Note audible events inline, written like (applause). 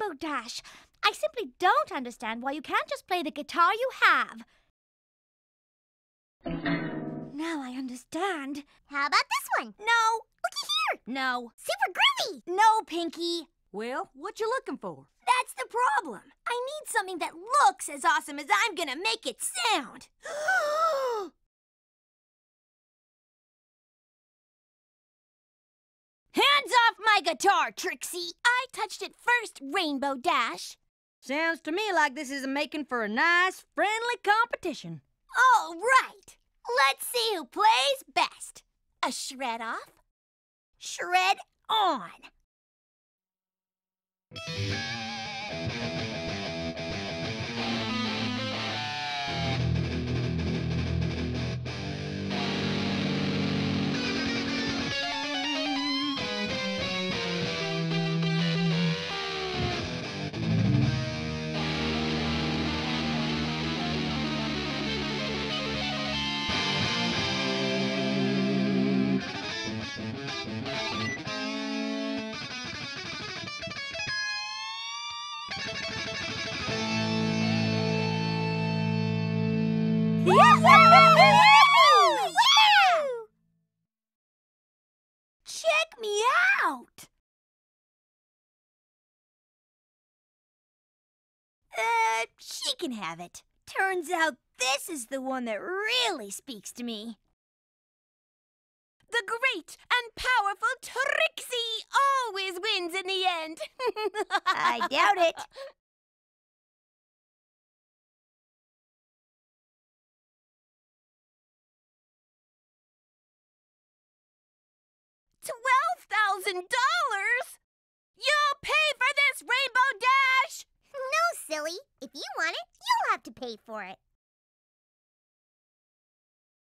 Rainbow Dash. I simply don't understand why you can't just play the guitar you have. Now I understand. How about this one? No. Looky here. No. Super groovy. No, Pinkie. Well, what you looking for? That's the problem. I need something that looks as awesome as I'm gonna make it sound. (gasps) (gasps) (gasps) guitar, Trixie! I touched it first, Rainbow Dash. Sounds to me like this is making for a nice, friendly competition. All right. Let's see who plays best. A shred off, shred on. Uh, she can have it. Turns out this is the one that really speaks to me. The great and powerful Trixie always wins in the end. (laughs) I doubt it. Twelve thousand dollars? You'll pay for this Rainbow Dash? No, silly. If you want it, you'll have to pay for it.